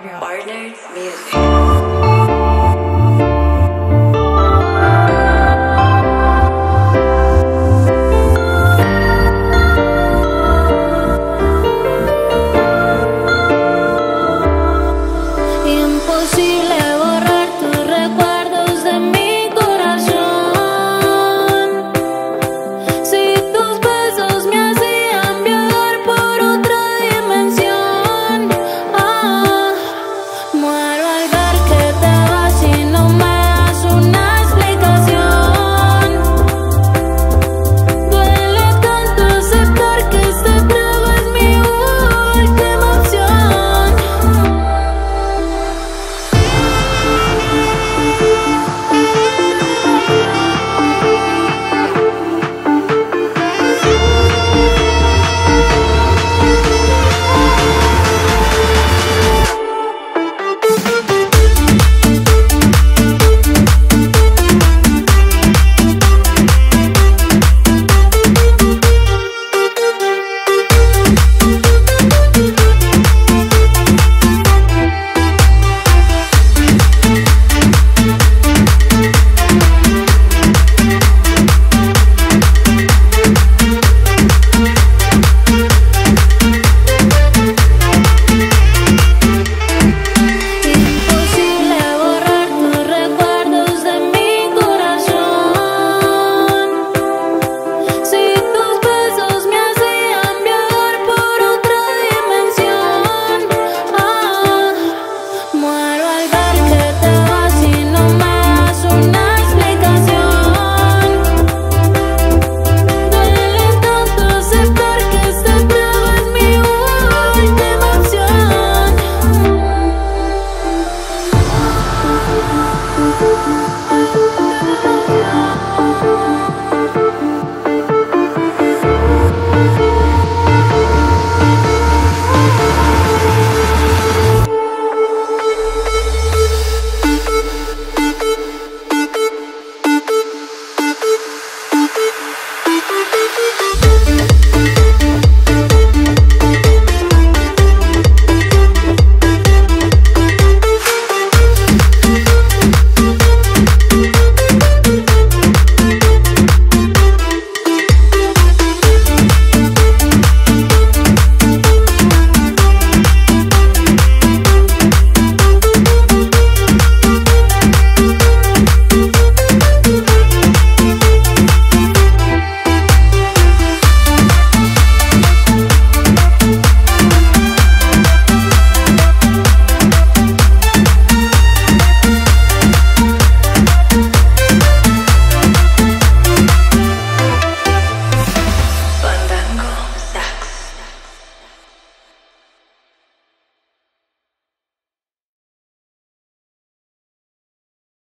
Partner Music.